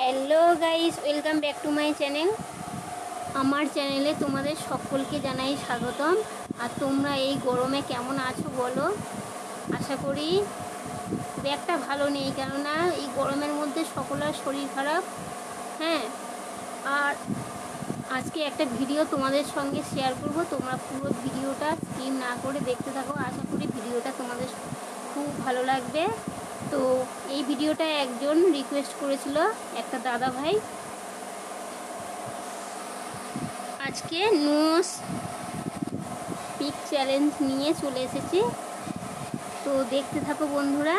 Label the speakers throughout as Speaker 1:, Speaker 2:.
Speaker 1: Hello guys welcome back to my channel আমার চ্যানেলে তোমাদের সকলকে জানাই স্বাগতম। আর তোমরা এই গরমে কেমন আছো বলো? আশা করি একটা ভালো নেই, কেননা এই গরমের মধ্যে সকলের শরীর খারাপ। হ্যাঁ আর আজকে একটা ভিডিও তোমাদের সঙ্গে শেয়ার করব। তোমরা পুরো ভিডিওটা স্কিম না করে দেখতে থাকো। আশা করি ভিডিওটা তোমাদের খুব ভালো লাগবে। তো এই ভিডিওটা একজন রিকোয়েস্ট করেছিল, একটা দাদা ভাই আজকে নোস পিক চ্যালেঞ্জ নিয়ে চলে এসেছি। তো দেখতে থাকো বন্ধুরা।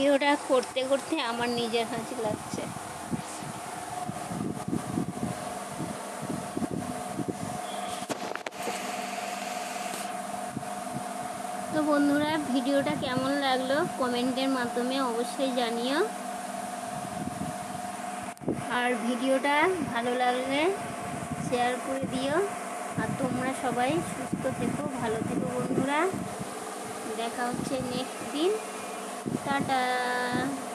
Speaker 1: ভিডিওটা করতে করতে আমার নিজের হাসি লাগছে। তো বন্ধুরা, ভিডিওটা কেমন লাগল কমেন্টের মাধ্যমে অবশ্যই জানিও। আর ভিডিওটা ভালো লাগলে শেয়ার করে দিও। আর তোমরা সবাই সুস্থ থেকো, ভালো থেকো বন্ধুরা। দেখা হচ্ছে নেক্সট দিন। 哒哒